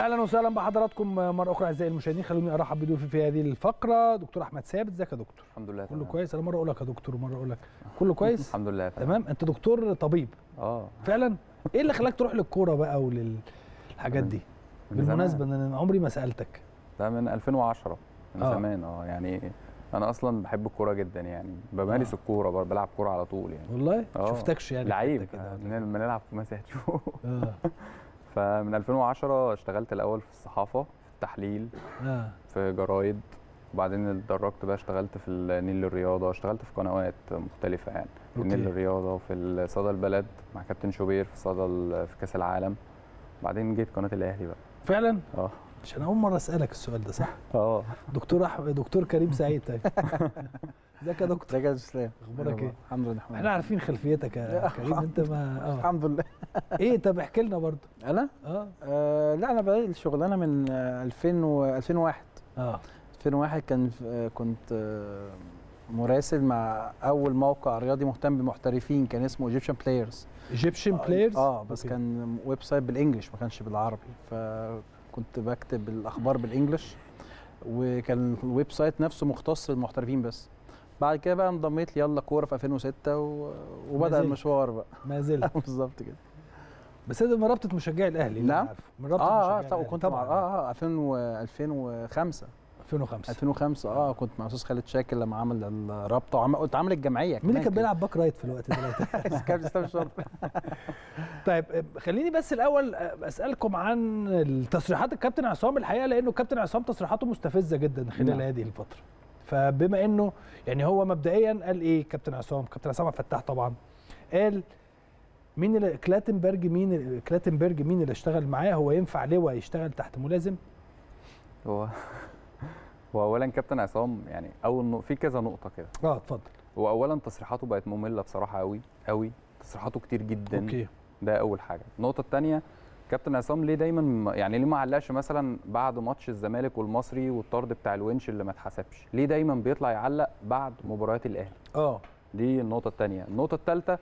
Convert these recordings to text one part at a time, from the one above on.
أهلا وسهلا بحضراتكم مرة أخرى أعزائي المشاهدين. خلوني أرحب بضيوفي في هذه الفقرة. دكتور أحمد ثابت إزيك يا دكتور؟ الحمد لله كله تمام. كويس؟ أنا مرة أقول لك يا دكتور ومره أقول لك كله كويس؟ الحمد لله تمام. أنت دكتور طبيب. آه. فعلا؟ إيه اللي خلاك تروح للكورة بقى وللحاجات دي؟ من بالمناسبة. أنا عمري ما سألتك. ده من 2010 من آه. زمان آه. يعني أنا أصلا بحب الكورة جدا يعني. بمارس آه. الكورة بلعب كورة على طول يعني. والله؟ آه. شفتكش يعني في لعيب. حتة كده. آه، ولا إيه؟ لما نلعب خماسي هتشوف فمن 2010 اشتغلت الأول في الصحافة في التحليل آه. في جرايد وبعدين اتدرجت بقى اشتغلت في النيل للرياضه اشتغلت في قنوات مختلفة يعني في النيل للرياضه وفي صدى البلد مع كابتن شوبير في صدى في كأس العالم. بعدين جيت قناة الأهلي بقى. فعلا؟ آه. عشان أول مرة أسألك السؤال ده صح؟ آه. دكتور احمد دكتور كريم سعيد طيب. إزيك يا دكتور؟ إزيك يا اسلام أخبارك إيه؟ الحمد لله. إحنا عارفين خلفيتك يا كريم أنت ما آه. الحمد لله. إيه طب احكي لنا برضه. أنا؟ آه. آه لا أنا بقالي الشغلانه من آه 2000 و 2001 آه. 2001 كان آه كنت آه مراسل مع أول موقع رياضي مهتم بمحترفين كان اسمه Egyptian Players Egyptian Players آه بس كان website بال English ما كانش بالعربي. فكنت بكتب الأخبار بال English وكان ال website نفسه مختص للمحترفين بس. بعد كده بقى انضميت يلا كورة في 2006 و... وبدأ. المشوار بقى. ما زلت. بالظبط كده. بس ده من رابطة مشجعي الأهلي نعم. من رابطة آه آه طبعا. كنت طبعا. آه آه 2000 و 2005 2005 2005 آه كنت مع أستاذ خالد شاكر لما عمل الرابطة وعمل قلت عامل الجمعية مين اللي كان بيلعب back right في الوقت ده؟ كان اسلام طيب خليني بس الأول أسألكم عن التصريحات. الكابتن عصام الحقيقة لأنه الكابتن عصام تصريحاته مستفزة جدا خلال نعم. هذه الفترة. فبما إنه يعني هو مبدئيا قال إيه كابتن عصام؟ كابتن عصام عبد الفتاح طبعا قال مين اللي كلاتنبرج مين كلاتنبرج مين اللي اشتغل معاه؟ هو ينفع لواء يشتغل تحت ملازم؟ هو هو اولا كابتن عصام يعني أول. في كذا نقطة كده. آه اتفضل. هو اولا تصريحاته بقت مملة بصراحة قوي قوي تصريحاته كتير جدا. okay. ده أول حاجة. النقطة الثانية كابتن عصام ليه دايما يعني ليه ما علقش مثلا بعد ماتش الزمالك والمصري والطرد بتاع الونش اللي ما اتحسبش؟ ليه دايما بيطلع يعلق بعد مباريات الأهلي؟ آه. دي النقطة الثانية النقطة الثالثه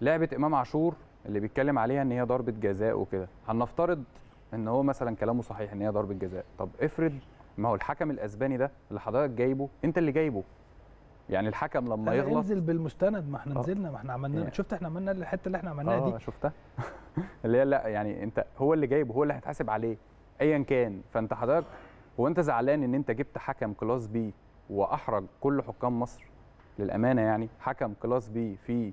لعبة إمام عاشور اللي بيتكلم عليها إن هي ضربة جزاء وكده. هنفترض إن هو مثلا كلامه صحيح إن هي ضربة جزاء. طب افرض ما هو الحكم الأسباني ده اللي حضرتك جايبه أنت اللي جايبه. يعني الحكم لما لا، يغلط انزل بالمستند ما إحنا آه. نزلنا ما إحنا عملنا يعني- شفت إحنا عملنا الحتة اللي إحنا عملناها آه دي؟ شفتها؟ اللي هي لا يعني أنت هو اللي جايبه هو اللي هيتحاسب عليه ايا كان. فأنت حضرتك هو أنت زعلان إن أنت جبت حكم class B وأحرج كل حكام مصر؟ للأمانة يعني حكم class B في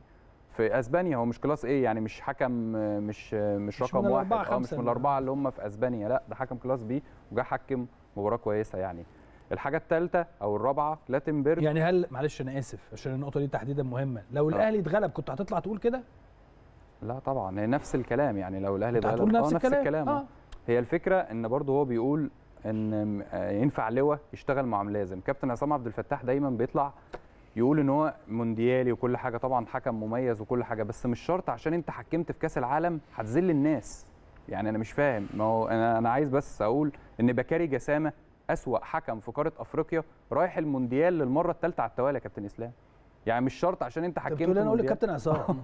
في أسبانيا هو مش class A يعني مش حكم آه، مش آه، مش مش رقم من واحد. الأربعة آه مش من الأربعة اللي هم في أسبانيا. لا ده حكم class B وجا حكم مباراة كويسة يعني. الحاجة الثالثه أو الرابعة كلاتنبرج يعني هل معلش أنا آسف عشان النقطة دي تحديدا مهمة. لو آه. الأهلي اتغلب كنت هتطلع تقول كده؟ لا طبعا هي نفس الكلام يعني. لو الأهلي اتغلب هتقول آه، نفس الكلام, الكلام. آه. هي الفكرة إن برضه هو بيقول إن آه، ينفع لواء يشتغل مع ملازم. كابتن عصام عبد الفتاح دايما بيطلع يقول إن هو مونديالي وكل حاجة طبعا حكم مميز وكل حاجة بس مش شرط عشان أنت حكمت في كأس العالم هتذل الناس. يعني أنا مش فاهم. ما هو أنا أنا عايز بس أقول إن بكاري جسامة أسوأ حكم في قاره أفريقيا رايح المونديال للمرة الثالثه على التوالي يا كابتن إسلام. يعني مش شرط عشان أنت أنت حكمت بتقول أنا أقول للكابتن عصام.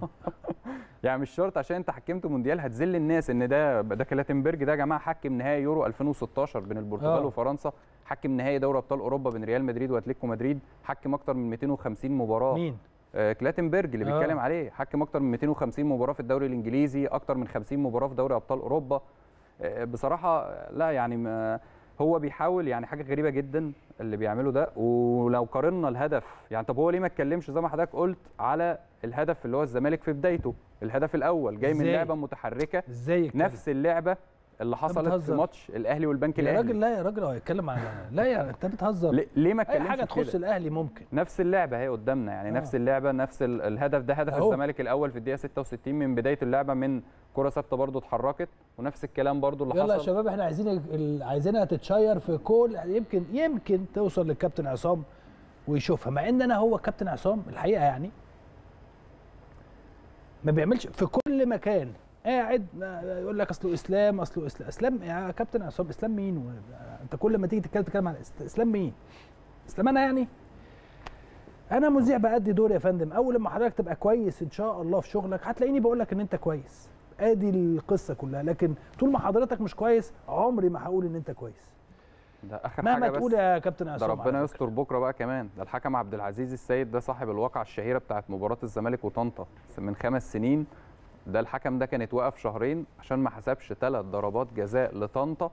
يعني مش شرط عشان انت حكمت مونديال هتذل الناس ان ده ده كلاتنبرج ده يا جماعة حكم نهائي يورو 2016 بين البرتغال آه. وفرنسا حكم نهائي دوري أبطال أوروبا بين ريال مدريد واتلتيكو مدريد حكم أكتر من 250 مباراة مين آه كلاتنبرج اللي آه. بيتكلم عليه حكم أكتر من 250 مباراة في الدوري الإنجليزي أكتر من 50 مباراة في دوري أبطال أوروبا آه بصراحة لا يعني هو بيحاول يعني حاجة غريبة جدا اللي بيعمله ده ولو قارنا الهدف يعني طب هو ليه ما اتكلمش زي ما حضرتك قلت على الهدف اللي هو الزمالك في بدايته الهدف الأول جاي من؟ لعبة متحركة إزاي؟ نفس اللعبة اللي حصلت في. ماتش الأهلي والبنك يا الأهلي راجل لا يا راجل هو هيتكلم على لا يا أنت بتهزر ليه- ما اتكلمش حاجة تخص؟ الأهلي ممكن نفس اللعبة أهي قدامنا يعني آه. نفس اللعبة نفس ال- الهدف ده هدف. الزمالك الأول في الدقيقة 66 من بداية اللعبة من كرة ثابتة برده اتحركت ونفس الكلام برده اللي يلا يا حصل شباب إحنا عايزين عايزينها تتشير في كل يمكن يمكن توصل للكابتن عصام ويشوفها مع إن أنا هو كابتن عصام الحقيقة يعني ما بيعملش في كل مكان قاعد يقول لك أصله إسلام أصله إسلام. إسلام يا كابتن عصام إسلام مين؟ و... أنت كل ما تيجي تتكلم تتكلم عن إس- إسلام مين؟ إسلام أنا يعني؟ أنا مذيع بأدي دور يا فندم. أول ما حضرتك تبقى كويس إن شاء الله في شغلك هتلاقيني بقول لك إن أنت كويس. أدي القصة كلها. لكن طول ما حضرتك مش كويس عمري ما هقول إن أنت كويس. ده آخر مهما حاجة تقول يا كابتن ده عصام على ربنا. يستر بكرة بقى كمان. ده الحكم عبد العزيز السيد ده صاحب الواقعة الشهيرة بتاعت مباراة الزمالك وطنطا من خمس سنين. ده الحكم ده كان اتوقف شهرين عشان ما حسبش ثلاث ضربات جزاء لطنطا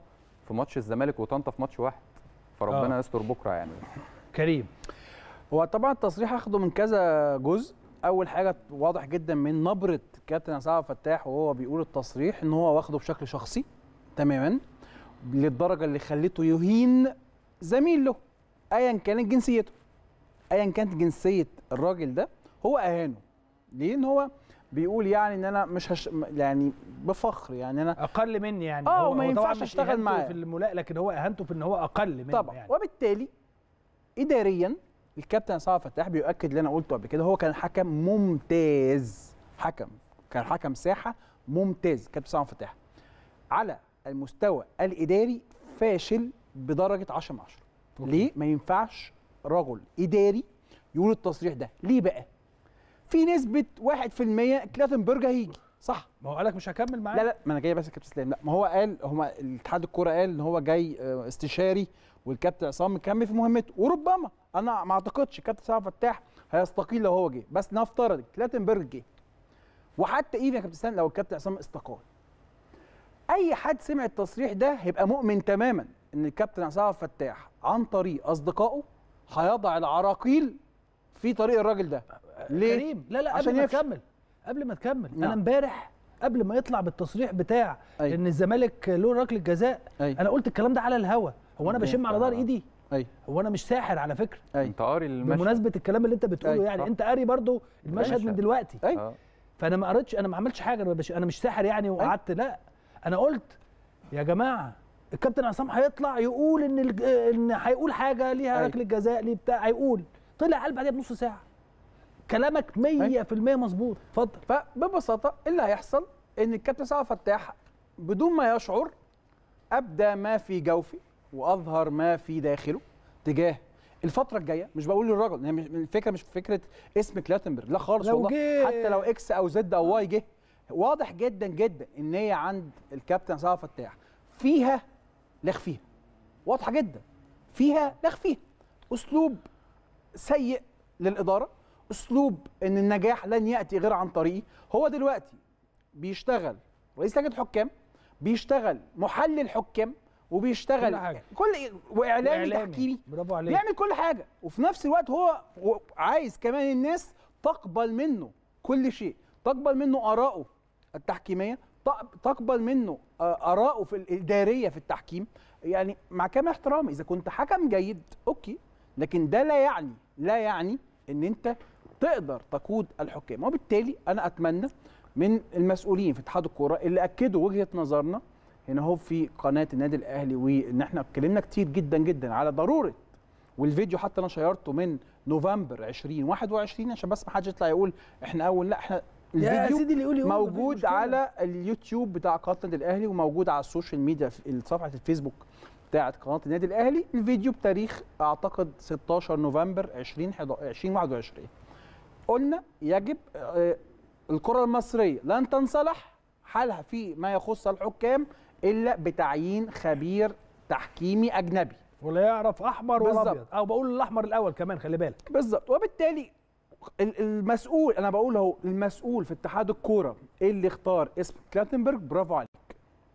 في ماتش الزمالك وطنطا في ماتش واحد. فربنا آه. يستر بكرة يعني. كريم. هو طبعا التصريح أخده من كذا جزء. أول حاجة واضح جدا من نبرة كابتن عصام عبد الفتاح وهو بيقول التصريح إن هو واخده بشكل شخصي تماما للدرجة اللي خلته يهين زميل له ايا كانت جنسيته. ايا كانت جنسية الراجل ده هو أهانه. ليه؟ إن هو بيقول يعني إن أنا مش هش يعني بفخر يعني أنا أقل مني يعني. هو- وما ينفعش إهانته معاه. في الملاء لكن هو اهانته في إن هو أقل منه طبعا. يعني. وبالتالي اداريا الكابتن عبد الفتاح بيؤكد اللي أنا قلته قبل كده هو كان حكم ممتاز. حكم كان حكم ساحة ممتاز كابتن عبد الفتاح على المستوى الإداري فاشل بدرجة 10 من 10 ليه؟ ما ينفعش رجل إداري يقول التصريح ده. ليه بقى؟ في نسبة 1% كلاتنبرج هيجي. صح. ما هو قالك مش هكمل معاه لا لا ما أنا جاي بس كابتن اسلام لا ما هو قال هما الاتحاد الكورة قال إن هو جاي آه، استشاري والكابتن عصام مكمل في مهمته. وربما أنا ما أعتقدش كابتن سعد فتاح هيستقيل لو هو جه. بس نفترض كلاتنبرج جه. وحتى إيفن يا كابتن اسلام لو الكابتن عصام استقال. أي حد سمع التصريح ده هيبقى مؤمن تماما إن الكابتن عصام فتاح عن طريق أصدقائه هيضع العراقيل في طريق الراجل ده ليه؟ كريم لا لا عشان قبل ما. تكمل قبل ما تكمل نعم. أنا امبارح قبل ما يطلع بالتصريح بتاع أيوة. إن الزمالك له ركلة جزاء. أنا قلت الكلام ده على الهوا هو أنا. بشم على ظهر إيدي أيوه هو أنا مش ساحر على فكرة أيوه أنت قاري المشهد بمناسبة الكلام اللي أنت بتقوله أيوة، يعني صح. أنت قاري برضو المشهد من. دلوقتي أيوه آه. فأنا ما قريتش أنا ما عملتش حاجة أنا مش أنا مش ساحر يعني وقعدت لا أنا قلت يا جماعة الكابتن عصام هيطلع يقول إن الج- إن هيقول حاجة ليها أيوة. ركلة جزاء ليه بتاع هيقول طلع قال بعدها بنص ساعة. كلامك 100% مظبوط. اتفضل. فببساطة إيه اللي هيحصل؟ إن الكابتن سعد فتاح بدون ما يشعر أبدى ما في جوفه وأظهر ما في داخله تجاه الفترة الجاية. مش بقول للراجل يعني مش- الفكرة مش فكرة اسم كلاتنبرج لا خالص لو والله. جه- حتى لو X أو Z أو Y جه. واضح جدا جدا إن هي عند الكابتن سعد فتاح. فيها لغ فيها واضحة جدا. فيها فيها أسلوب سيء للإدارة. أسلوب إن النجاح لن يأتي غير عن طريقي هو دلوقتي بيشتغل رئيس لجنة حكام بيشتغل محلل حكام وبيشتغل كل حاجة. كل وإعلامي تحكيمي. برافو عليك. بيعمل كل حاجة. وفي نفس الوقت هو عايز كمان الناس تقبل منه كل شيء. تقبل منه ارائه التحكيمية. تق- تقبل منه ارائه في الإدارية في التحكيم. يعني مع كامل احترامي إذا كنت حكم جيد أوكي. لكن ده لا يعني لا يعني إن أنت تقدر تقود الحكام وبالتالي أنا أتمنى من المسؤولين في اتحاد الكورة اللي أكدوا وجهة نظرنا هنا هو في قناة النادي الأهلي وان إحنا اتكلمنا كتير جدا جدا على ضرورة والفيديو حتى أنا شيرته من نوفمبر 2021 عشان بس ما حدش يطلع يقول إحنا أول لا إحنا الفيديو سيدي اللي يقول يقول موجود. على اليوتيوب بتاع قناة النادي الأهلي وموجود على السوشيال ميديا صفحة الفيسبوك بتاعة قناة النادي الأهلي. الفيديو بتاريخ أعتقد 16 نوفمبر 2021 قلنا يجب آه، الكرة المصرية لن تنصلح. حالها في ما يخص الحكام؟ إلا بتعيين خبير تحكيمي أجنبي. ولا يعرف أحمر ولا. أبيض. أو بقول الأحمر الأول كمان خلي بالك. بالظبط. وبالتالي ال- المسؤول أنا بقول اهو المسؤول في اتحاد الكورة اللي اختار اسم كلاتنبرج برافو عليك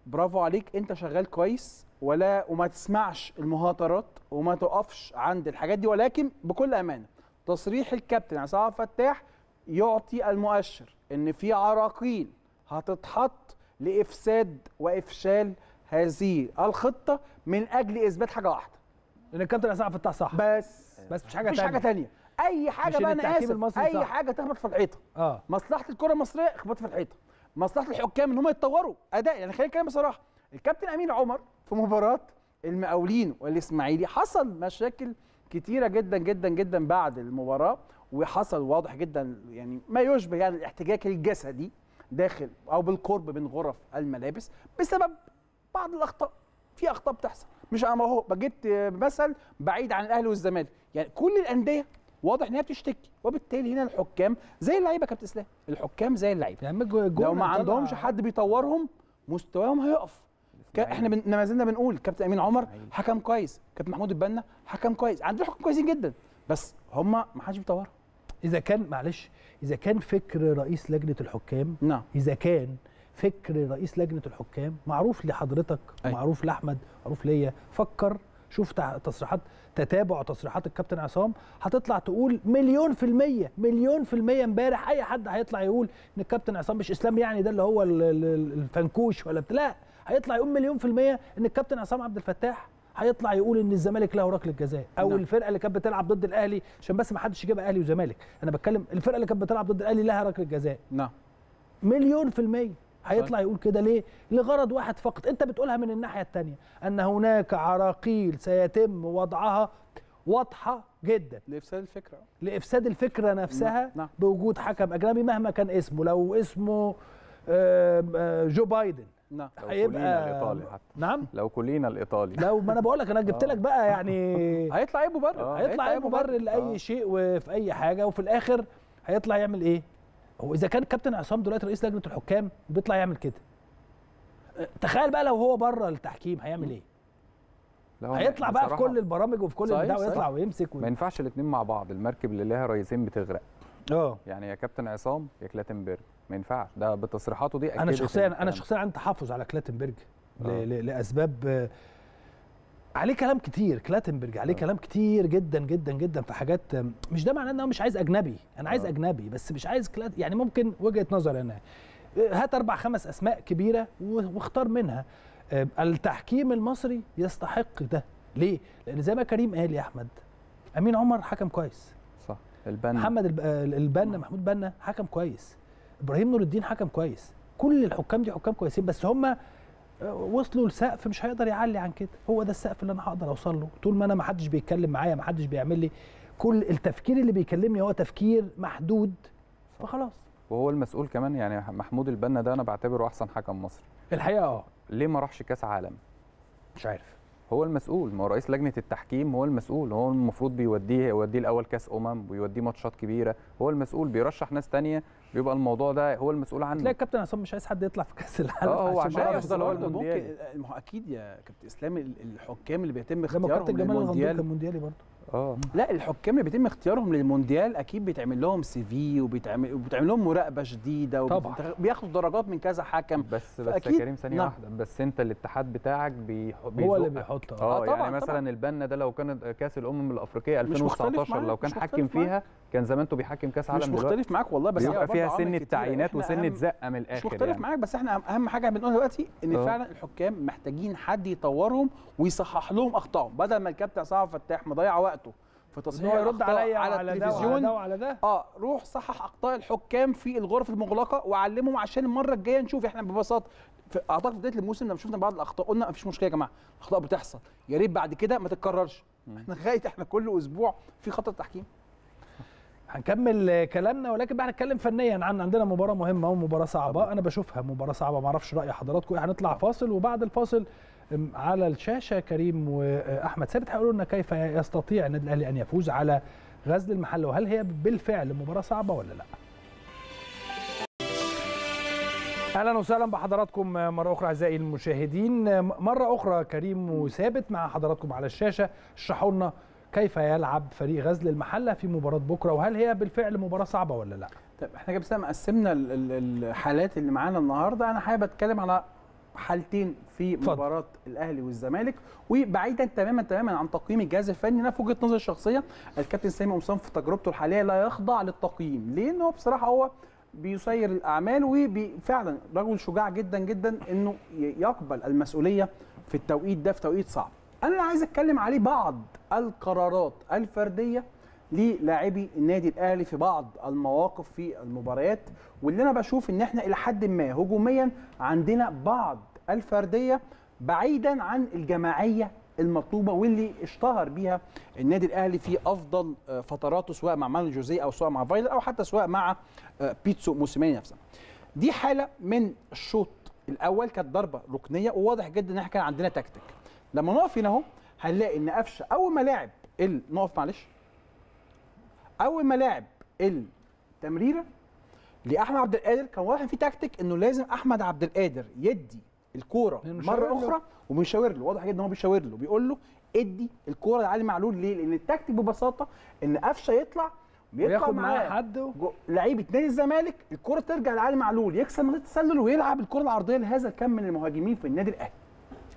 برافو عليك انت شغال كويس ولا وما تسمعش المهاترات وما تقفش عند الحاجات دي ولكن بكل أمانة تصريح الكابتن عصام الفتاح يعطي المؤشر إن في عراقيل هتتحط لإفساد وإفشال هذه الخطة من أجل إثبات حاجة واحدة. لأن الكابتن عصام فتاح صح. بس. بس مش حاجة مفيش حاجة تانية. تانية. أي حاجة مش بقى أنا آسف أي صح. حاجة تخبط في الحيطة. آه. مصلحة الكرة المصرية اخبط في الحيطة. مصلحة الحكام إن هم يتطوروا. أداء يعني خلينا نتكلم بصراحة. الكابتن أمين عمر في مباراة المقاولين والإسماعيلي حصل مشاكل كتيرة جدا جدا جدا بعد المباراة وحصل واضح جدا يعني ما يشبه يعني الاحتجاج الجسدي داخل أو بالقرب من غرف الملابس بسبب بعض الأخطاء. في أخطاء بتحصل. مش أنا أهو جبت مثل بعيد عن الأهلي والزمالك. يعني كل الأندية واضح إن هي بتشتكي. وبالتالي هنا الحكام زي اللعيبة يا كابتن إسلام. الحكام زي اللعيبة. يعني لو ما عندهمش حد بيطورهم مستواهم هيقف. إحنا بن... ما زلنا بنقول كابتن أمين عمر. حكم كويس كابتن محمود البنا حكم كويس. عندنا حكام كويسين جدا بس هم ما حدش بيطورهم. إذا كان معلش إذا كان فكر رئيس لجنة الحكام نعم. إذا كان فكر رئيس لجنة الحكام معروف لحضرتك أي. معروف لأحمد معروف ليا فكر شوف تصريحات تتابع تصريحات الكابتن عصام هتطلع تقول مليون في المية مليون في المية امبارح أي حد هيطلع يقول إن الكابتن عصام مش إسلام يعني ده اللي هو ال- ال- الفنكوش ولا لا هيطلع يقول مليون في المية إن الكابتن عصام عبد الفتاح هيطلع يقول إن الزمالك له ركله جزاء أو نعم. الفرقة اللي كانت بتلعب ضد الأهلي عشان بس ما حدش يجيبها أهلي وزمالك أنا بتكلم الفرقة اللي كانت بتلعب ضد الأهلي لها ركله جزاء نعم. مليون في المية. هيطلع يقول كده ليه؟ لغرض واحد فقط، أنت بتقولها من الناحية التانية أن هناك عراقيل سيتم وضعها واضحة جدا. لإفساد الفكرة. لإفساد الفكرة نفسها نعم، نعم. بوجود حكم أجنبي مهما كان اسمه، لو اسمه آه، جو بايدن. نعم. لو كولينا الإيطالي حتى. نعم. لو كولينا الإيطالي. لو ما أنا بقول لك أنا جبت لك بقى يعني هيطلع إيه مبرر. آه. هيطلع إيه مبرر آه. لأي شيء وفي أي حاجة وفي الآخر هيطلع يعمل إيه؟ هو اذا كان كابتن عصام دلوقتي رئيس لجنة الحكام بيطلع يعمل كده تخيل بقى لو هو بره التحكيم هيعمل إيه؟ هيطلع بقى في كل البرامج وفي كل البتاع. ويطلع ويمسك ما وي... ينفعش الاثنين مع بعض المركب اللي لها رئيسين بتغرق آه يعني يا كابتن عصام يا كلاتنبرج ما ينفعش ده بتصريحاته دي أنا شخصيا أنا. شخصيا عندي تحفظ على كلاتنبرج. آه. ل... لأسباب عليه كلام كتير كلاتنبرج عليه آه. كلام كتير جدا جدا جدا في حاجات مش ده معناه إن هو مش عايز أجنبي أنا عايز آه. أجنبي بس مش عايز كلات يعني ممكن وجهة نظر أنا. هات أربع خمس أسماء كبيرة واختار منها. آه، التحكيم المصري يستحق ده. ليه؟ لأن زي ما كريم قال يا أحمد أمين عمر حكم كويس. صح. البنا. محمد الب- البنا محمود بنا حكم كويس. إبراهيم نور الدين حكم كويس. كل الحكام دي حكام كويسين بس هم وصلوا لسقف مش هيقدر يعلي عن كده. هو ده السقف اللي أنا هقدر أوصل له. طول ما أنا ما حدش بيتكلم معايا ما حدش بيعمل لي كل التفكير اللي بيكلمني هو تفكير محدود. فخلاص. وهو المسؤول كمان يعني محمود البنا ده أنا بعتبره أحسن حكم مصري الحقيقة آه. ليه ما راحش كأس عالم؟ مش عارف. هو المسؤول. ما هو رئيس لجنة التحكيم هو المسؤول. هو المفروض بيوديه يوديه الأول كأس أمم ويوديه ماتشات كبيرة. هو المسؤول. بيرشح ناس تانية بيبقى الموضوع ده هو المسؤول عنه تلاقي الكابتن عصام مش عايز حد يطلع في كأس العالم آه، هو عشان يفضل هو. المونديالي. ممكن ما هو أكيد يا كابتن اسلام ال- الحكام اللي بيتم زي ما اختيارهم كابتن جمال كان مونديالي برضه آه لا الحكام اللي بيتم اختيارهم للمونديال أكيد بيتعمل لهم سي في وبيتعمل وبيتعمل لهم مراقبة شديده طبعاً. بياخدوا درجات من كذا حكم بس بس يا كريم ثانية نعم. واحدة بس أنت الاتحاد بتاعك بيح... هو اللي. بيحط. آه آه، طبعاً، يعني مثلا طبعاً. البنا ده لو كانت كأس الأمم الأفريقية مش مختلف 2019 معاك، لو كان مش حكم. فيها كان زمانته بيحكم كأس مش عالم دلوقتي مختلف معاك والله بس بيبقى فيها عوامل سن كتيرة. التعيينات إحنا وسن أهم- زقه من مش الآخر مختلف يعني. معاك بس إحنا أهم حاجة بنقولها دلوقتي إن آه. فعلا الحكام محتاجين حد يطورهم ويصحح لهم أخطائهم بدل ما الكابتن عصام فتاح مضيع وقته في تصحيح هو يرد عليا على وعلى التلفزيون ده وعلى ده؟ آه روح صحح أخطاء الحكام في الغرف المغلقة وعلمهم عشان المرة الجاية نشوف. إحنا ببساطة في- أعتقد في بداية الموسم لما شفنا بعض الأخطاء قلنا مفيش مشكلة يا جماعة الاخطاء بتحصل يا ريت بعد كده ما تتكررش. إحنا لغاية إحنا كل أسبوع في خطة تحكيم. هنكمل كلامنا ولكن بقى هنتكلم فنيا عن عندنا مباراة مهمة ومباراة صعبة. أنا بشوفها مباراة صعبة ما أعرفش راي حضراتكم. إيه هنطلع فاصل وبعد الفاصل على الشاشة كريم وأحمد. ثابت هيقولوا لنا كيف يستطيع النادي الأهلي أن يفوز على غزل المحلة وهل هي بالفعل مباراة صعبة ولا لا؟ أهلا وسهلا بحضراتكم مرة أخرى أعزائي المشاهدين. مرة أخرى كريم وثابت مع حضراتكم على الشاشة. اشرحوا لنا كيف يلعب فريق غزل المحلة في مباراة بكرة وهل هي بالفعل مباراة صعبة ولا لا؟ طيب إحنا كده قسمنا ال- ال- الحالات اللي معانا النهارده. أنا حابب أتكلم على حالتين في اتفضل. مباراة الأهلي والزمالك وبعيدا تماما تماما عن تقييم الجهاز الفني أنا في وجهة نظري الشخصيه الكابتن سامي قمصان في تجربته الحالية لا يخضع للتقييم؟ لأن هو بصراحة هو بيسير الأعمال وفعلا رجل شجاع جدا جدا إنه يقبل المسؤولية في التوقيت ده في توقيت صعب. أنا عايز أتكلم عليه بعض القرارات الفردية للاعبي النادي الاهلي في بعض المواقف في المباريات واللي أنا بشوف ان إحنا إلى حد ما هجوميا عندنا بعض الفردية بعيدا عن الجماعية المطلوبة واللي اشتهر بيها النادي الاهلي في افضل آه، فتراته سواء مع مانو جوزيه أو سواء مع فايلر أو حتى سواء مع آه، بيتسو موسيماني نفسه. دي حالة من الشوط الأول كانت ضربة ركنية وواضح جدا إن إحنا كان عندنا تكتيك. لما نقف هنا أهو هنلاقي إن قفشة أول ما لاعب نقف معلش أول ما لعب التمريرة لأحمد عبد القادر كان واضح في تكتيك إنه لازم أحمد عبد القادر يدي الكورة مرة. أخرى وبيشاور له. واضح جدا إن هو بيشاور له. بيقول له ادي الكورة لعلي معلول. ليه؟ لأن التكتيك ببساطة إن قفشة يطلع بيطلع وياخد معاه. حد و... جو- لعيبه نادي الزمالك الكره ترجع لعلي معلول. يكسب منطقه التسلل ويلعب الكره العرضيه لهذا الكم من المهاجمين في النادي الأهلي.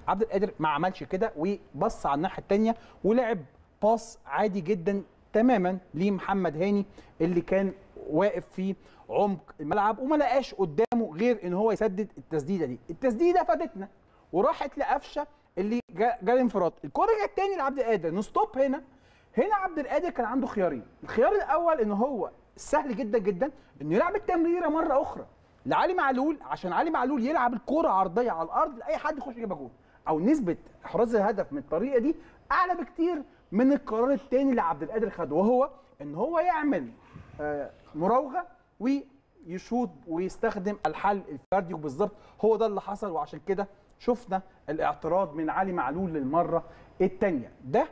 عبد القادر ما عملش كده وبص على الناحية الثانية ولعب باص عادي جدا تماما لمحمد هاني اللي كان واقف في عمق الملعب وما لقاش قدامه غير إن هو يسدد التسديدة دي. التسديدة فادتنا وراحت لقفشة اللي جا جا الانفراد الكره رجعت تاني لعبد القادر. نستوب هنا. هنا عبد القادر كان عنده خيارين. الخيار الأول إن هو سهل جدا جدا إنه يلعب التمريرة مرة أخرى لعلي معلول. عشان علي معلول يلعب الكره عرضية على الأرض لأي حد يخش يجيبها جول أو نسبة إحراز الهدف من الطريقة دي أعلى بكتير من القرار الثاني اللي عبد القادر خده وهو إن هو يعمل آه، مراوغة ويشوط ويستخدم الحل الفردي وبالظبط هو ده اللي حصل. وعشان كده شفنا الاعتراض من علي معلول للمرة الثانية ده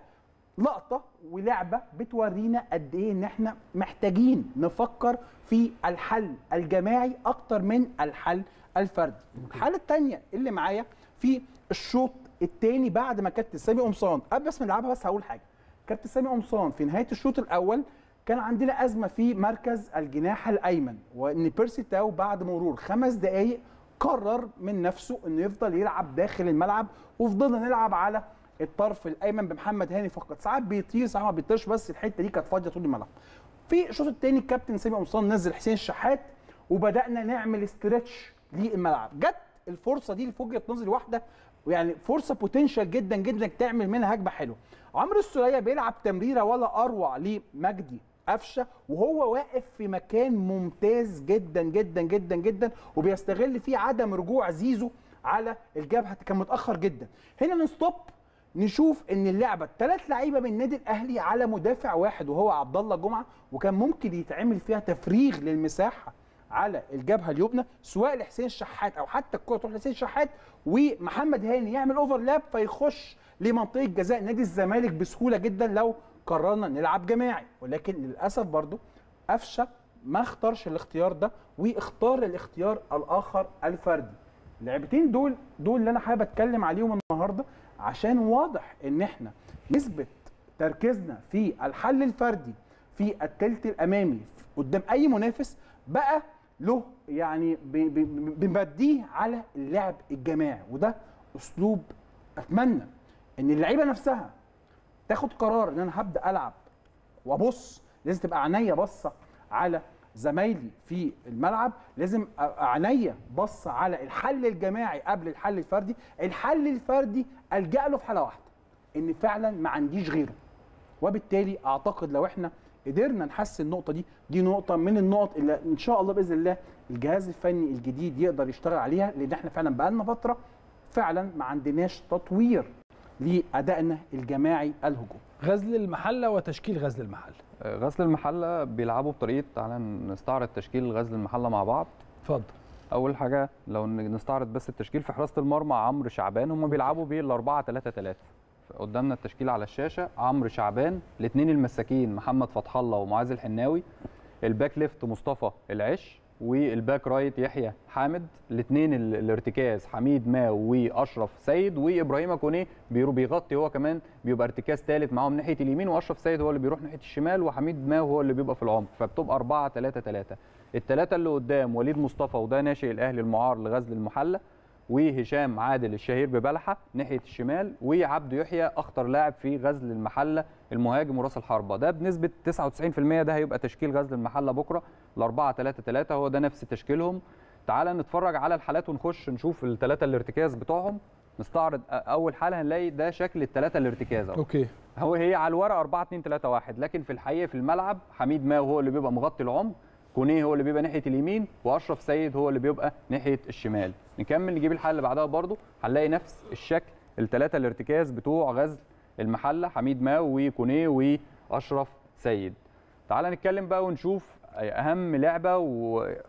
لقطة ولعبة بتورينا قد إيه إن إحنا محتاجين نفكر في الحل الجماعي أكتر من الحل الفردي. الحالة الثانية اللي معايا في الشوط الثاني بعد ما كابتن سامي قمصان قبل بس ما نلعبها بس هقول حاجة. كابتن سامي قمصان في نهاية الشوط الأول كان عندنا أزمة في مركز الجناح الأيمن وإن بيرسي تاو بعد مرور خمس دقائق قرر من نفسه إنه يفضل يلعب داخل الملعب وفضلنا نلعب على الطرف الأيمن بمحمد هاني فقط. ساعات بيطير ساعات ما بيطيرش بس الحتة دي كانت فاضية طول الملعب. في الشوط الثاني الكابتن سامي قمصان نزل حسين الشحات وبدأنا نعمل stretch للملعب. جت الفرصة دي في وجهه نظري واحدة ويعني فرصة potential جدا جدا إنك تعمل منها هجمة حلوة. عمرو السولية بيلعب تمريرة ولا أروع لمجدي قفشة وهو واقف في مكان ممتاز جدا جدا جدا جدا وبيستغل فيه عدم رجوع زيزو على الجبهة كان متأخر جدا. هنا ن stop نشوف إن اللعبة الثلاث لعيبة من النادي الأهلي على مدافع واحد وهو عبد الله جمعة وكان ممكن يتعمل فيها تفريغ للمساحة. على الجبهة اليمنى سواء لحسين الشحات أو حتى الكرة تروح لحسين الشحات ومحمد هاني يعمل overlap فيخش لمنطقة جزاء نادي الزمالك بسهولة جدا لو قررنا نلعب جماعي. ولكن للأسف برضو قفشة ما اختارش الاختيار ده واختار الاختيار الآخر الفردي. اللعبتين دول دول اللي أنا حابب أتكلم عليهم النهارده عشان واضح إن إحنا نسبة تركيزنا في الحل الفردي في الثلث الأمامي قدام أي منافس بقى له يعني بنبديه على اللعب الجماعي وده أسلوب أتمنى إن اللعيبة نفسها تاخد قرار إن أنا هبدأ ألعب وأبص لازم تبقى عينيا باصة على زمايلي في الملعب لازم عينيا باصة على الحل الجماعي قبل الحل الفردي الحل الفردي ألجأ له في حالة واحدة إن فعلا ما عنديش غيره. وبالتالي أعتقد لو إحنا قدرنا نحسن النقطة دي. دي نقطة من النقط اللي إن شاء الله بإذن الله الجهاز الفني الجديد يقدر يشتغل عليها لأن إحنا فعلا بقالنا فترة فعلا ما عندناش تطوير لأدائنا الجماعي الهجومي غزل المحلة وتشكيل غزل المحلة. غزل المحلة بيلعبوا بطريقة تعالى نستعرض تشكيل غزل المحلة مع بعض. اتفضل. أول حاجة لو ن- نستعرض بس التشكيل في حراسة المرمى عمرو شعبان هم بيلعبوا بال 4 3 3 قدامنا التشكيل على الشاشة عمرو شعبان الاثنين المساكين محمد فتح الله ومعاذ الحناوي ال back left مصطفى العش وال back right يحيى حامد الاثنين الارتكاز حميد ماو وأشرف سيد وإبراهيم كونيه بيغطي هو كمان بيبقى ارتكاز ثالث معاهم ناحية اليمين وأشرف سيد هو اللي بيروح ناحية الشمال وحميد ماو هو اللي بيبقى في العمق فبتبقى 4 3 3 الثلاثه اللي قدام وليد مصطفى وده ناشئ الأهلي المعار لغزل المحلة. وهشام عادل الشهير ببلحة ناحية الشمال وعبد يحيى أخطر لاعب في غزل المحلة المهاجم وراس الحربة. ده بنسبة 99% ده هيبقى تشكيل غزل المحلة بكرة ال 4 3 3 هو ده نفس تشكيلهم. تعال نتفرج على الحالات ونخش نشوف الثلاثه الارتكاز بتوعهم. نستعرض أول حالة هنلاقي ده شكل الثلاثه الارتكاز أهو. okay. هو هي على الورق 4 2 3 1 لكن في الحقيقة في الملعب حميد ماو هو اللي بيبقى مغطي العمق كونيه هو اللي بيبقى ناحية اليمين وأشرف سيد هو اللي بيبقى ناحية الشمال. نكمل نجيب الحاله اللي بعدها برضو. هنلاقي نفس الشكل الثلاثه الارتكاز بتوع غزل المحلة حميد ماو وكونيه وأشرف سيد. تعال نتكلم بقى ونشوف أهم لعبة.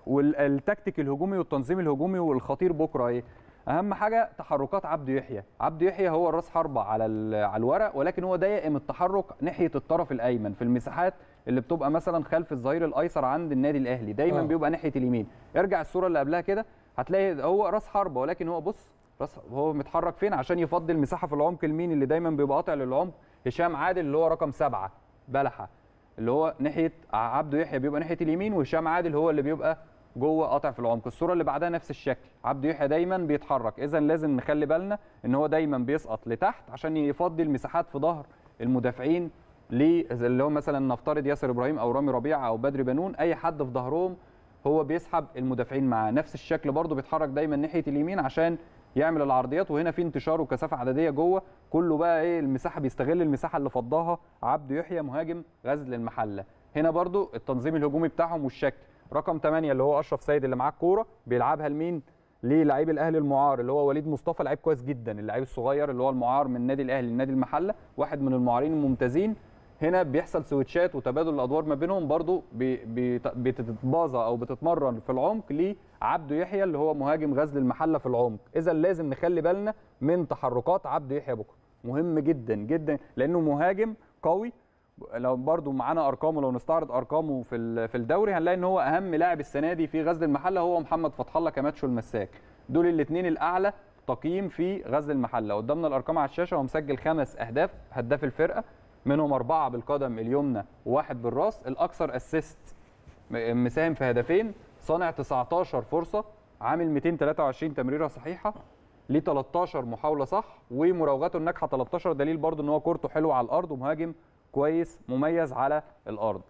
والتكتيك الهجومي والتنظيم الهجومي والخطير بكرة إيه. أهم حاجة تحركات عبد يحيى. عبد يحيى هو الراس حربة على على الورق ولكن هو دائم التحرك ناحية الطرف الأيمن في المساحات اللي بتبقى مثلا خلف الظهير الأيسر عند النادي الأهلي دايما آه. بيبقى ناحية اليمين. ارجع الصورة اللي قبلها كده هتلاقي هو راس حربة ولكن هو بص راس هو متحرك فين؟ عشان يفضي المساحه في العمق اليمين اللي دايما بيبقى قاطع للعمق هشام عادل اللي هو رقم سبعة بلحة اللي هو ناحية عبده يحيى بيبقى ناحية اليمين وهشام عادل هو اللي بيبقى جوه قاطع في العمق. الصورة اللي بعدها نفس الشكل عبده يحيى دايما بيتحرك. اذا لازم نخلي بالنا إن هو دايما بيسقط لتحت عشان يفضي المساحات في ظهر المدافعين اللي هو مثلا نفترض ياسر إبراهيم أو رامي ربيعه أو بدري بنون أي حد في ظهرهم هو بيسحب المدافعين معاه. نفس الشكل برضه بيتحرك دايما ناحية اليمين عشان يعمل العرضيات وهنا في انتشار وكثافة عددية جوه. كله بقى إيه؟ المساحة بيستغل المساحة اللي فضاها عبده يحيى مهاجم غزل المحلة. هنا برضو التنظيم الهجومي بتاعهم والشكل. رقم 8 اللي هو أشرف سيد اللي معاه الكورة بيلعبها لمين؟ للاعيب الأهلي المعار اللي هو وليد مصطفى لعيب كويس جدا اللاعب الصغير اللي هو المعار من النادي الأهلي لنادي المحلة واحد من المعارين الممتازين. هنا بيحصل سويتشات وتبادل الأدوار ما بينهم برضو بتتباظى أو بتتمرن في العمق لعبده يحيى اللي هو مهاجم غزل المحلة في العمق. اذا لازم نخلي بالنا من تحركات عبده يحيى بكرة. مهم جدا جدا لأنه مهاجم قوي. لو برضو معانا أرقامه لو نستعرض أرقامه في في الدوري هنلاقي إن هو أهم لاعب السنة دي في غزل المحلة هو محمد فتح الله كماتشو المساك. دول الاثنين الأعلى تقييم في غزل المحلة. قدامنا الأرقام على الشاشة هو مسجل خمس أهداف هداف الفرقة. منهم أربعة بالقدم اليمنى وواحد بالراس الأكثر assist مساهم في هدفين صانع 19 فرصة عامل 223 تمريرة صحيحة ليه 13 محاولة صح ومراوغاته الناجحة 13 دليل برضو إن هو كورته حلوة على الأرض ومهاجم كويس مميز على الأرض.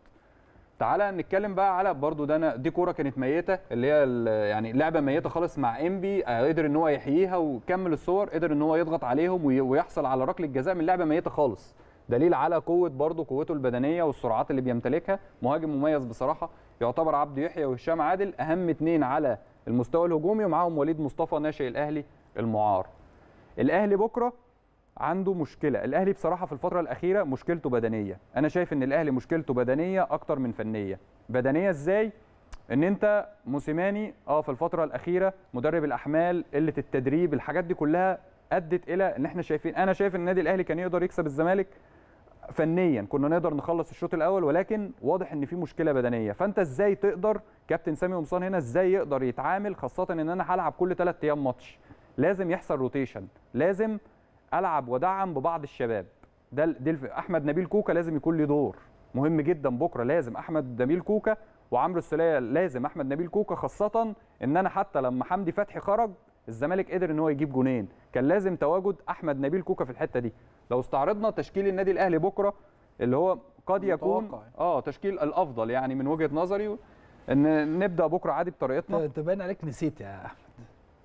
تعالى نتكلم بقى على برضو ده أنا دي كورة كانت ميتة اللي هي يعني لعبة ميتة خالص مع إنبي آه، قدر إن هو يحييها وكمل الصور قدر إن هو يضغط عليهم وي- ويحصل على ركلة جزاء من لعبة ميتة خالص. دليل على قوة برضو قوته البدنية والسرعات اللي بيمتلكها. مهاجم مميز بصراحة يعتبر عبد يحيى وهشام عادل أهم اثنين على المستوى الهجومي ومعاهم وليد مصطفى ناشئ الأهلي المعار. الأهلي بكرة عنده مشكلة. الأهلي بصراحة في الفترة الأخيرة مشكلته بدنية. أنا شايف إن الأهلي مشكلته بدنية أكتر من فنية. بدنية إزاي؟ إن أنت موسيماني آه في الفترة الأخيرة مدرب الأحمال قلة التدريب الحاجات دي كلها أدت إلى إن إحنا شايفين. أنا شايف إن النادي الأهلي كان يقدر يكسب الزمالك فنيا كنا نقدر نخلص الشوط الأول ولكن واضح إن في مشكلة بدنية. فأنت إزاي تقدر كابتن سامي قمصان هنا إزاي يقدر يتعامل خاصة إن أنا هلعب كل ثلاث أيام ماتش؟ لازم يحصل rotation لازم ألعب ودعم ببعض الشباب. ده الف... أحمد نبيل كوكا لازم يكون له دور. مهم جدا بكرة. لازم أحمد نبيل كوكا وعمرو السولية لازم أحمد نبيل كوكا خاصة إن أنا حتى لما حمدي فتحي خرج الزمالك قدر إن هو يجيب جونين. كان لازم تواجد أحمد نبيل كوكا في الحتة دي. لو استعرضنا تشكيل النادي الأهلي بكرة اللي هو قد يكون متوقع. آه تشكيل الأفضل يعني من وجهة نظري إن نبدأ بكرة عادي بطريقتنا. انت باين عليك نسيت يا أحمد.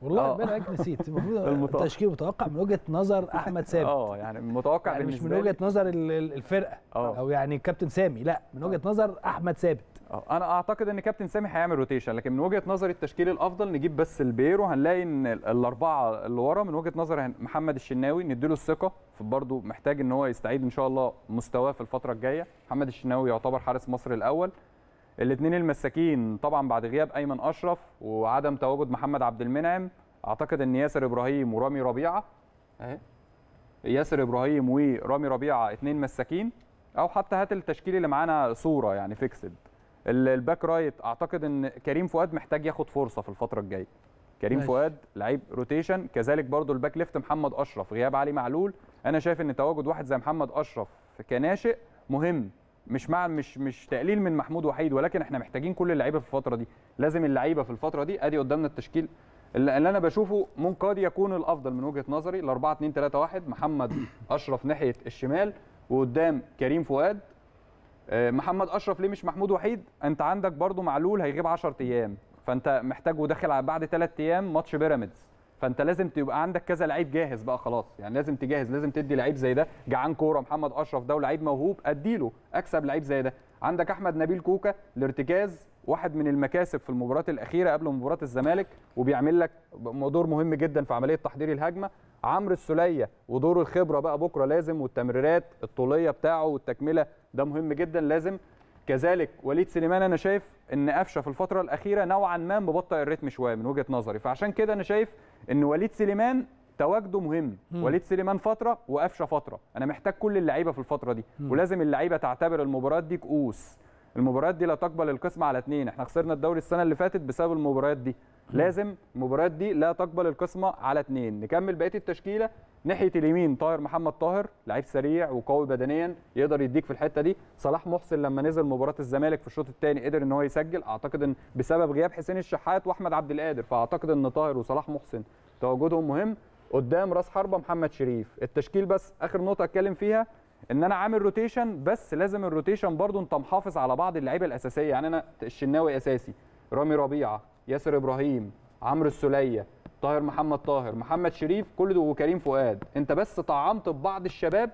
والله آه. باين عليك نسيت. المفروض. التشكيل متوقع من وجهة نظر أحمد ثابت. آه يعني متوقع يعني مش من وجهة نظر ال- ال- الفرقة. آه. أو يعني كابتن سامي لا من وجهة نظر أحمد ثابت. أنا أعتقد إن كابتن سامي هيعمل rotation لكن من وجهة نظري التشكيل الأفضل نجيب بس البيرو. هنلاقي إن ال- الأربعة اللي ورا من وجهة نظري هن- محمد الشناوي نديله الثقة برضه محتاج إن هو يستعيد إن شاء الله مستواه في الفترة الجاية. محمد الشناوي يعتبر حارس مصر الأول. الاثنين المساكين طبعا بعد غياب أيمن أشرف وعدم تواجد محمد عبد المنعم. أعتقد إن ياسر إبراهيم ورامي ربيعة. أهي. ياسر إبراهيم ورامي ربيعة اثنين مساكين. أو حتى هات التشكيل اللي معانا صوره يعني fixed ال back right أعتقد إن كريم فؤاد محتاج ياخد فرصة في الفترة الجاية. كريم ماشي. فؤاد لعيب rotation كذلك برضو ال back left محمد أشرف غياب علي معلول. أنا شايف إن تواجد واحد زي محمد أشرف كناشئ مهم مش مع مش مش تقليل من محمود وحيد ولكن إحنا محتاجين كل اللعيبة في الفترة دي. لازم اللعيبة في الفترة دي أدي قدامنا التشكيل. اللي أنا بشوفه ممكن قد يكون الأفضل من وجهة نظري ال 4 2 3 1 محمد أشرف ناحية الشمال وقدام كريم فؤاد محمد أشرف ليه مش محمود وحيد؟ أنت عندك برضو معلول هيغيب 10 أيام. فأنت محتاج وداخل بعد 3 أيام ماتش بيراميدز. فأنت لازم تبقى عندك كذا لعيب جاهز بقى خلاص. يعني لازم تجهز لازم تدي لعيب زي ده. جعان كورة محمد أشرف ده ولعيب موهوب أديله أكسب لعيب زي ده. عندك أحمد نبيل كوكا الارتكاز واحد من المكاسب في المباريات الأخيرة قبل مباراة الزمالك وبيعمل لك دور مهم جدا في عملية تحضير الهجمة. عمرو السولية ودور الخبرة بقى بكرة لازم والتمريرات الطولية بتاعه والتكملة ده مهم جدا لازم. كذلك وليد سليمان أنا شايف إن قفشة في الفترة الأخيرة نوعا ما مبطئ الريتم شوية من وجهة نظري. فعشان كده أنا شايف إن وليد سليمان تواجده مهم. مم. وليد سليمان فترة وقفشة فترة. أنا محتاج كل اللعيبة في الفترة دي. مم. ولازم اللعيبة تعتبر المباريات دي كؤوس. المباريات دي لا تقبل القسمه على اثنين إحنا خسرنا الدوري السنة اللي فاتت بسبب المباريات دي. لازم المباريات دي لا تقبل القسمه على اثنين نكمل بقية التشكيلة. ناحية اليمين طاهر محمد طاهر لعيب سريع وقوي بدنيا يقدر يديك في الحتة دي. صلاح محسن لما نزل مباراة الزمالك في الشوط الثاني قدر إن هو يسجل. أعتقد إن بسبب غياب حسين الشحات وأحمد عبد القادر فأعتقد إن طاهر وصلاح محسن تواجدهم مهم قدام راس حربة محمد شريف. التشكيل بس آخر نقطة أتكلم فيها إن أنا عامل rotation بس لازم ال rotation برضو أنت محافظ على بعض اللعيبة الأساسية. يعني أنا الشناوي أساسي رامي ربيعة ياسر إبراهيم عمرو السولية طاهر محمد طاهر محمد شريف كل دول وكريم فؤاد. انت بس طعمت ببعض الشباب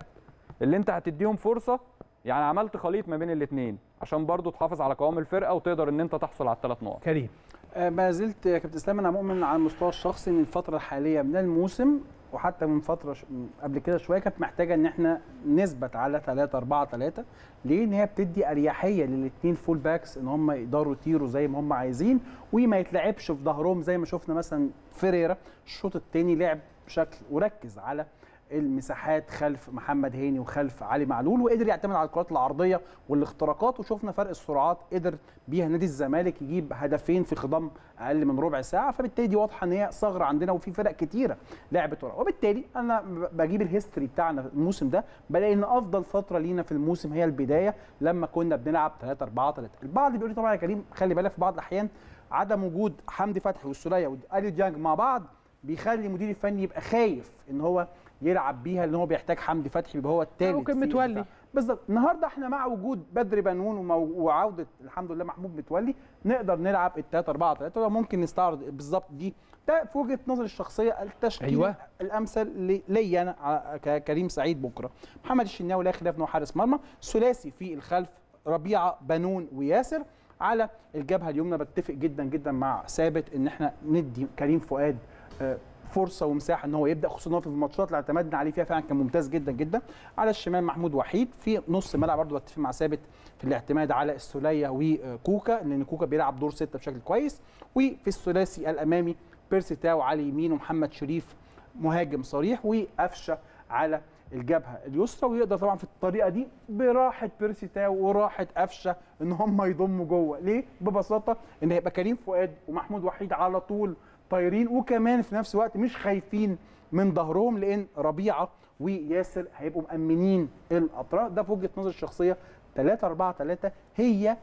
اللي انت هتديهم فرصة يعني عملت خليط ما بين الاثنين عشان برضو تحافظ على قوام الفرقة وتقدر إن انت تحصل على الثلاث نقط. كريم. آه، ما زلت يا كابتن إسلام أنا مؤمن على المستوى الشخصي ان الفترة الحالية من الموسم. وحتى من فترة ش... قبل كده شوية كانت محتاجة إن إحنا نثبت على 3 4 3 ليه؟ إن هي بتدي أريحية للاثنين full backs إن هم يقدروا يطيروا زي ما هم عايزين وما يتلعبش في ظهرهم زي ما شفنا مثلا فيريرا الشوط الثاني لعب بشكل وركز على المساحات خلف محمد هاني وخلف علي معلول وقدر يعتمد على الكرات العرضية والاختراقات وشفنا فرق السرعات قدر بيها نادي الزمالك يجيب هدفين في خضم أقل من ربع ساعة فبالتالي دي واضحة إن هي ثغره عندنا وفي فرق كتيرة لعبت ورا وبالتالي أنا بجيب ال history بتاعنا الموسم ده بلاقي إن أفضل فترة لينا في الموسم هي البداية لما كنا بنلعب 3 4 3 البعض بيقول لي طبعا يا كريم خلي بالك في بعض الأحيان عدم وجود حمدي فتحي والسولية وأليو ديانج مع بعض بيخلي المدير الفني يبقى خايف إن هو يلعب بيها لأن هو بيحتاج حمدي فتحي يبقى هو الثالث ممكن متولي. بالظبط. النهارده إحنا مع وجود بدر بنون ومو- وعودة الحمد لله محمود متولي. نقدر نلعب ال 3 4 3 وممكن نستعرض بالظبط دي. ده في وجهة نظري الشخصية التشكيل أيوة. الأمثل لي- ليا أنا ككريم سعيد بكرة. محمد الشناوي لا خلاف إنه حارس مرمى. ثلاثي في الخلف ربيعة بنون وياسر. على الجبهة اليمنى بتفق جدا جدا مع ثابت إن إحنا ندي كريم فؤاد آه، فرصة ومساحة إن هو يبدأ خصوصا في الماتشات اللي اعتمدنا عليه فيها فعلا كان ممتاز جدا جدا. على الشمال محمود وحيد في نص ملعب برضه بتفق مع ثابت في الاعتماد على السوليه وكوكا لأن كوكا بيلعب دور ستة بشكل كويس. وفي الثلاثي الأمامي بيرسي تاو على اليمين ومحمد شريف مهاجم صريح وقفشة على الجبهة اليسرى. ويقدر طبعا في الطريقة دي براحة بيرسي تاو وراحة قفشة إن هم يضموا جوه. ليه؟ ببساطة إن هيبقى كريم فؤاد ومحمود وحيد على طول طايرين وكمان في نفس الوقت مش خايفين من ظهرهم لأن ربيعة وياسر هيبقوا مأمنين الاطراف ده في وجهة نظري الشخصيه 3 4 3 هي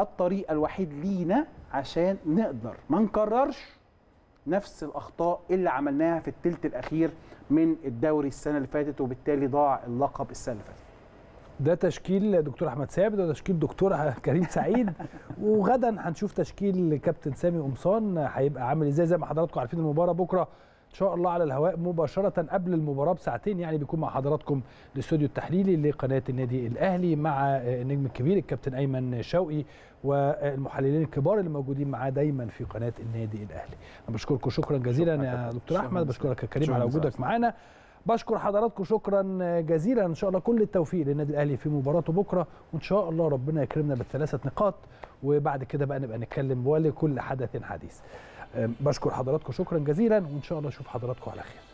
الطريقة الوحيد لينا عشان نقدر. ما نكررش نفس الأخطاء اللي عملناها في الثلث الأخير من الدوري السنة اللي فاتت وبالتالي ضاع اللقب السنة اللي فاتت. ده تشكيل دكتور أحمد ثابت وده تشكيل دكتور كريم سعيد وغدا هنشوف تشكيل كابتن سامي قمصان هيبقى عامل إزاي زي ما حضراتكم عارفين المباراة بكرة إن شاء الله على الهواء مباشرة قبل المباراة بساعتين يعني بيكون مع حضراتكم الاستوديو التحليلي لقناة النادي الأهلي مع النجم الكبير الكابتن أيمن شوقي والمحللين الكبار اللي موجودين معاه دايما في قناة النادي الأهلي أنا بشكركم شكرا جزيلا شكرا يا. دكتور أحمد. بشكرك يا كريم على. وجودك معانا بشكر حضراتكم شكرا جزيلا. إن شاء الله كل التوفيق للنادي الأهلي في مباراته بكرة. وإن شاء الله ربنا يكرمنا بالثلاثة نقاط. وبعد كده بقى نبقى نتكلم ولكل حدث حديث. بشكر حضراتكم شكرا جزيلا. وإن شاء الله أشوف حضراتكم على خير.